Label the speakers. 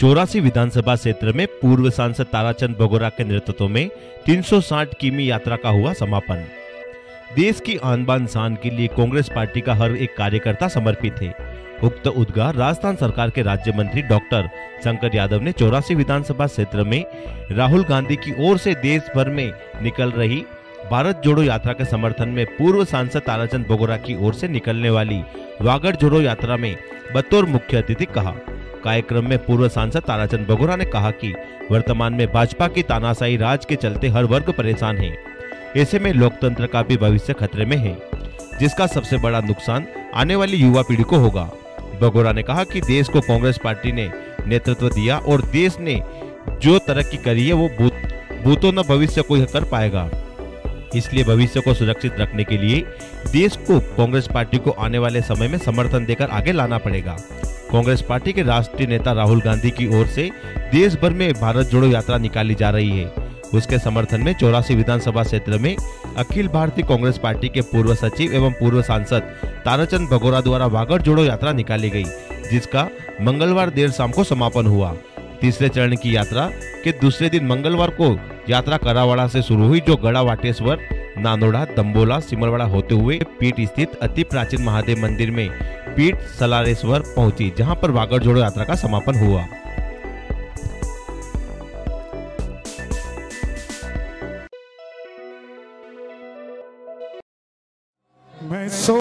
Speaker 1: चौरासी विधानसभा क्षेत्र में पूर्व सांसद ताराचंद बगोरा के नेतृत्व में 360 किमी यात्रा का हुआ समापन। देश की आन बान शान के लिए कांग्रेस पार्टी का हर एक कार्यकर्ता समर्पित है। उक्त उद्गार राजस्थान सरकार के राज्य मंत्री डॉक्टर शंकर यादव ने चौरासी विधानसभा क्षेत्र में राहुल गांधी की ओर से देश भर में निकल रही भारत जोड़ो यात्रा के समर्थन में पूर्व सांसद ताराचंद बोगोरा की ओर से निकलने वाली वागड़ जोड़ो यात्रा में बतौर मुख्य अतिथि कहा। कार्यक्रम में पूर्व सांसद ताराचंद बगोरा ने कहा कि वर्तमान में भाजपा की तानाशाही राज के चलते हर वर्ग परेशान है। ऐसे में लोकतंत्र का भी भविष्य खतरे में है, जिसका सबसे बड़ा नुकसान आने वाली युवा पीढ़ी को होगा। बगोरा ने कहा कि देश को कांग्रेस पार्टी ने नेतृत्व दिया और देश ने जो तरक्की करी है, वो भूत न भविष्य को कर पाएगा। इसलिए भविष्य को सुरक्षित रखने के लिए देश को कांग्रेस पार्टी को आने वाले समय में समर्थन देकर आगे लाना पड़ेगा। कांग्रेस पार्टी के राष्ट्रीय नेता राहुल गांधी की ओर से देश भर में भारत जोड़ो यात्रा निकाली जा रही है। उसके समर्थन में चौरासी विधानसभा क्षेत्र में अखिल भारतीय कांग्रेस पार्टी के पूर्व सचिव एवं पूर्व सांसद ताराचंद भगोरा द्वारा वागड़ जोड़ो यात्रा निकाली गई, जिसका मंगलवार देर शाम को समापन हुआ। तीसरे चरण की यात्रा के दूसरे दिन मंगलवार को यात्रा करावाड़ा से शुरू हुई, जो गड़ा वाटेश्वर नानोड़ा, दम्बोला, सिमरवाड़ा होते हुए पीठ स्थित अति प्राचीन महादेव मंदिर में पीठ सलारेश्वर पहुँची जहाँ पर वागड़ जोड़ो यात्रा का समापन हुआ। मैं सो